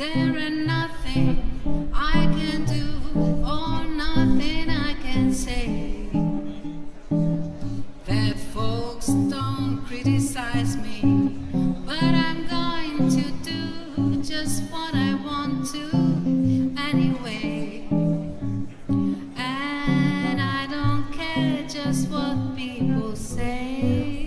There ain't nothing I can do or nothing I can say that folks don't criticize me. But I'm going to do just what I want to anyway. And I don't care just what people say.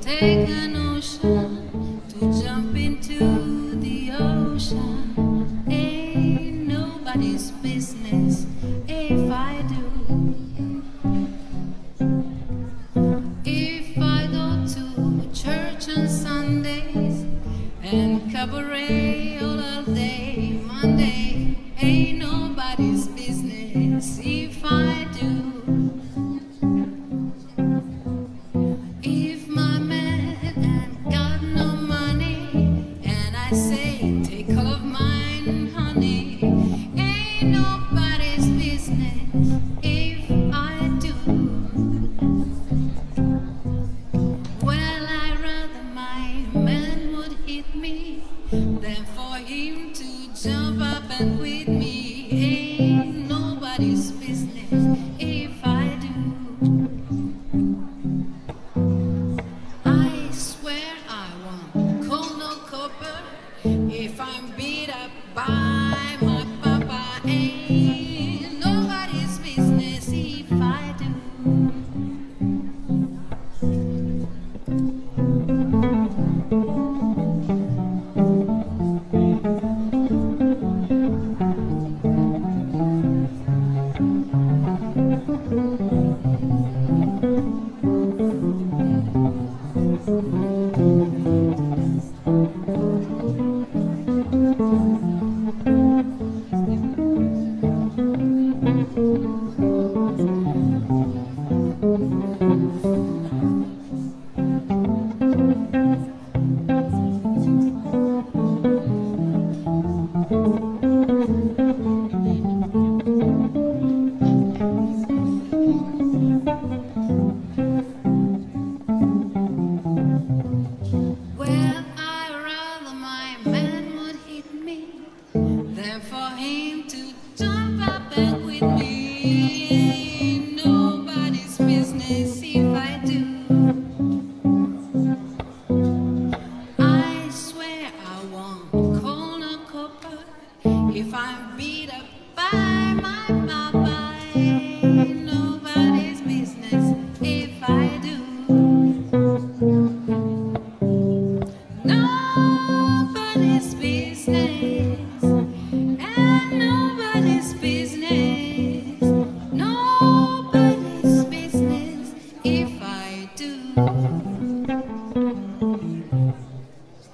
Take an ocean to jump into the ocean, ain't nobody's business if I do. If I go to church on Sundays and cabaret I'm beat up by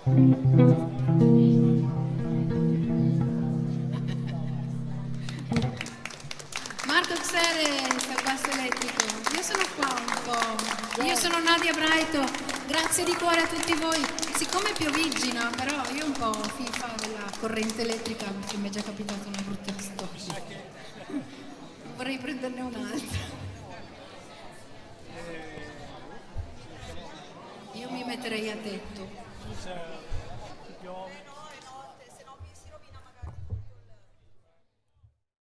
Marco Xeres al basso elettrico, io sono qua un po', io sono Nadia Braito, grazie di cuore a tutti voi. Siccome pioviggina, però io un po' fifa della corrente elettrica perché mi è già capitata una brutta storia. Vorrei prenderne un'altra. Io mi metterei a tetto.